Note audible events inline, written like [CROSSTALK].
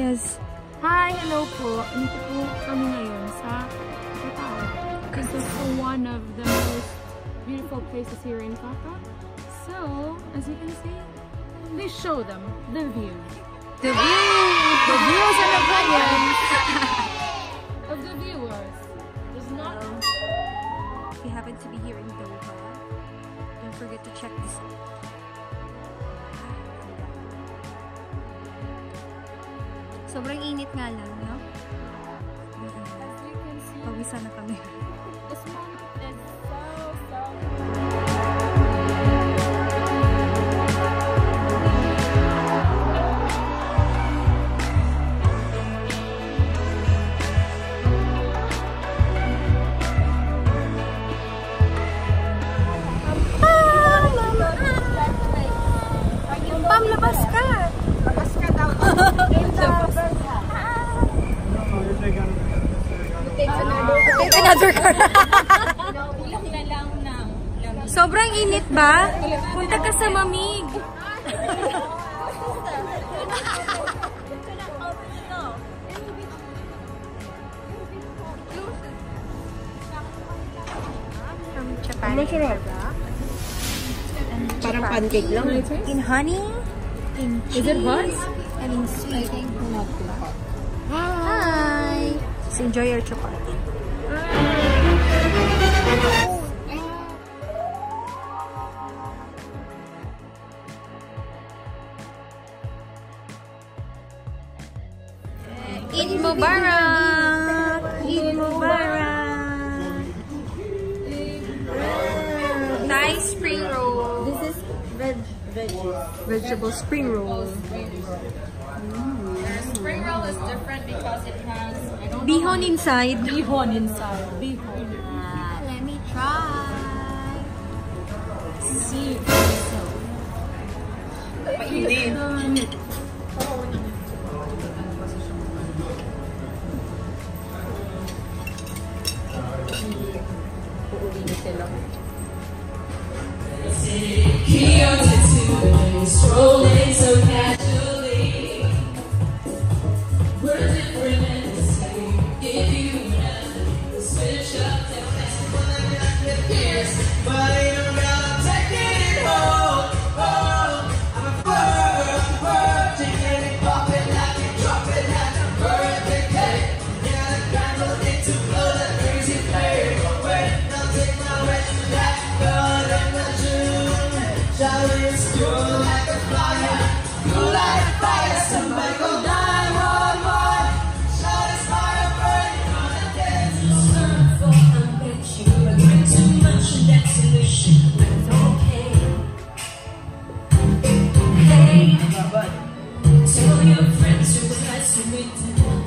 yes. Hi! Hello po! Nito po kami ngayon sa Qatar. This is one of the most beautiful places here in Qatar. So, as you can see, please show them the view. The view! The views and opinions [LAUGHS] of the viewers. There's not If you happen to be here in Doha, don't forget to check this out. Sobrang init nga lang, no? Pawisa na kami. Take another car. [LAUGHS] Sobrang init ba? Punta ka sa mamig. From Japan. Parang pancake lang. In honey, in cheese, Is it hot? and in sweet. Hi! So enjoy your chapati. Eid Mubarak! Vegetable spring roll. Spring roll is different because it has Bihon inside. bihon inside. Bihon. Ah, let me try. See. Painit. Uuwi na sila. Strolling to meet.